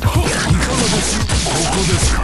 ですか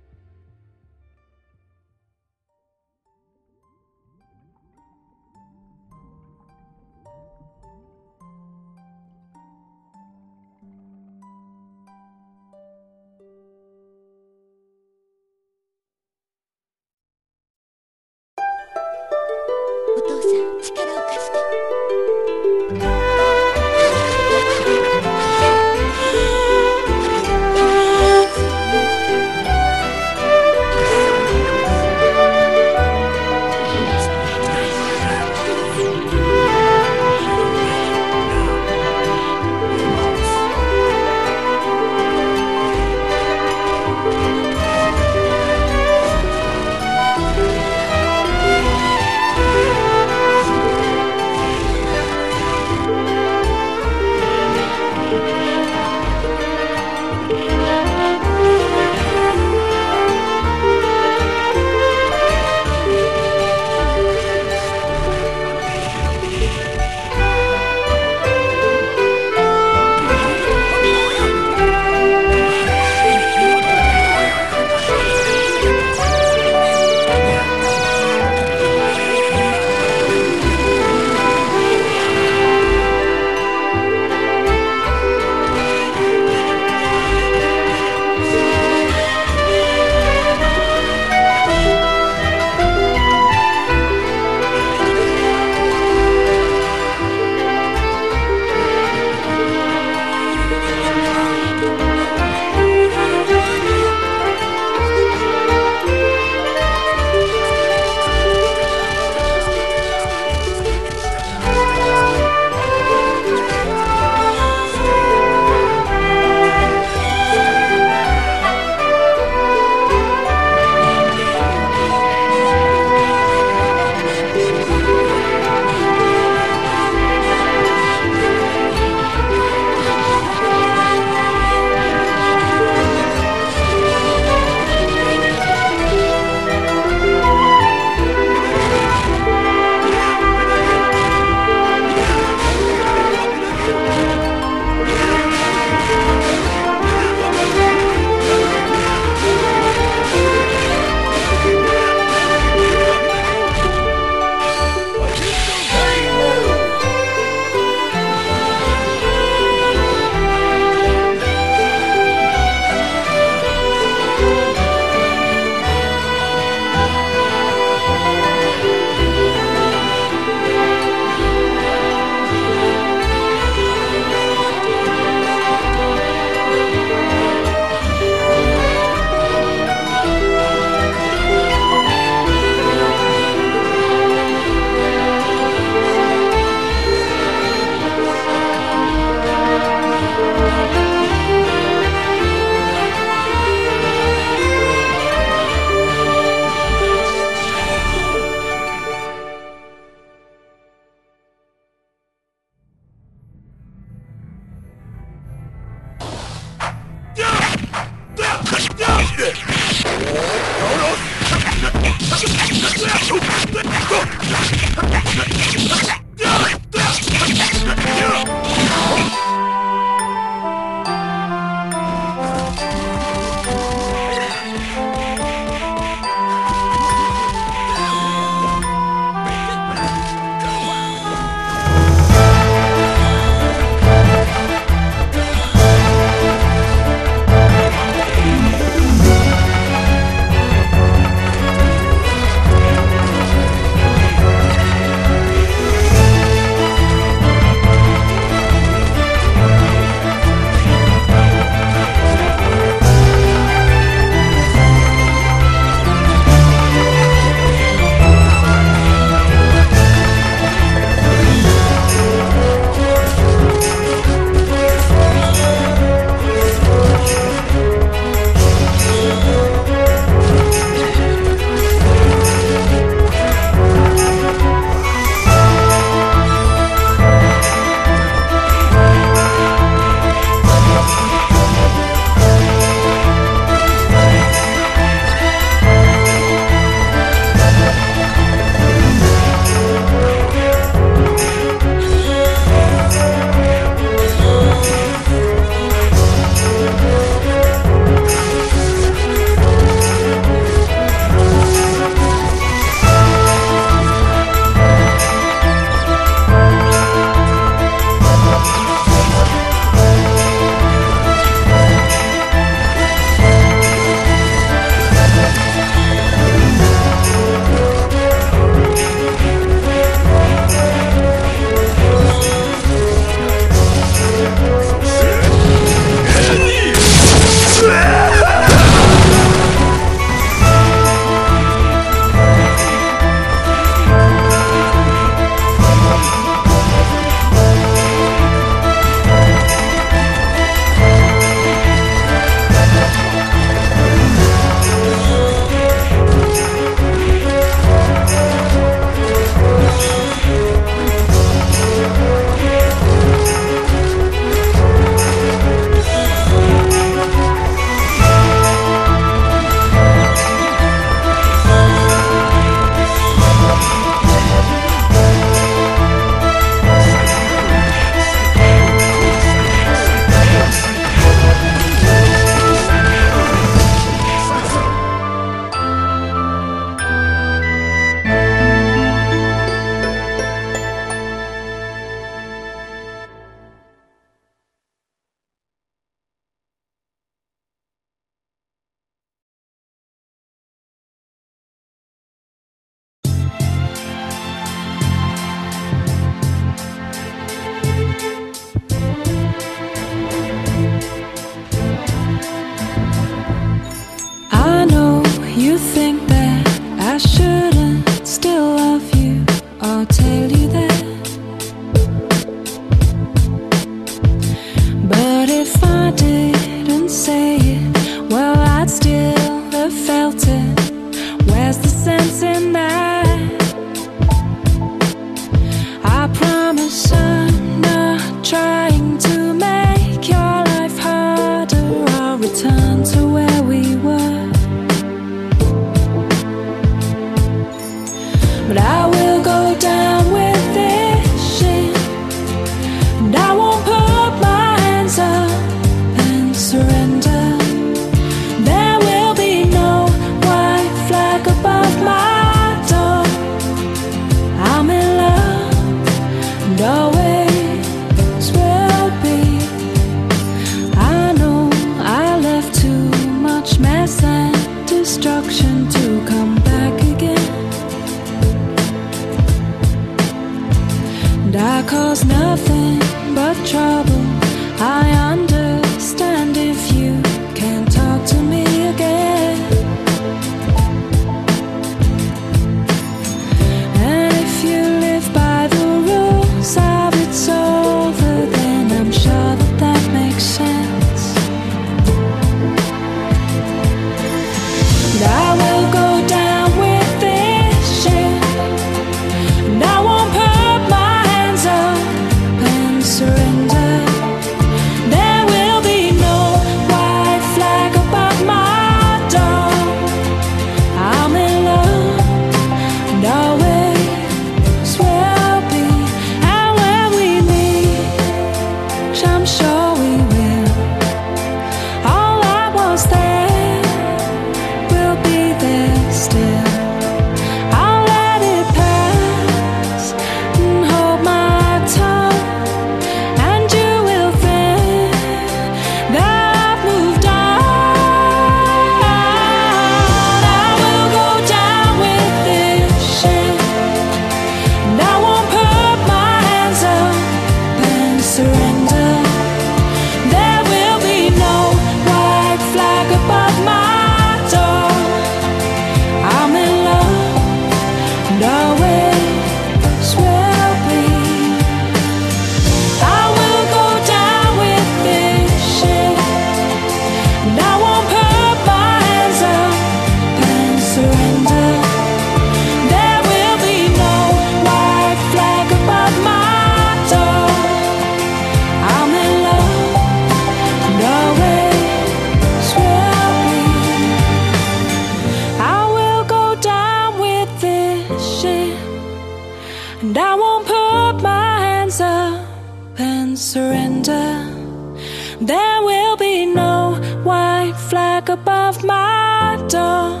my dawn.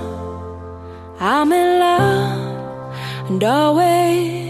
I'm in love and always.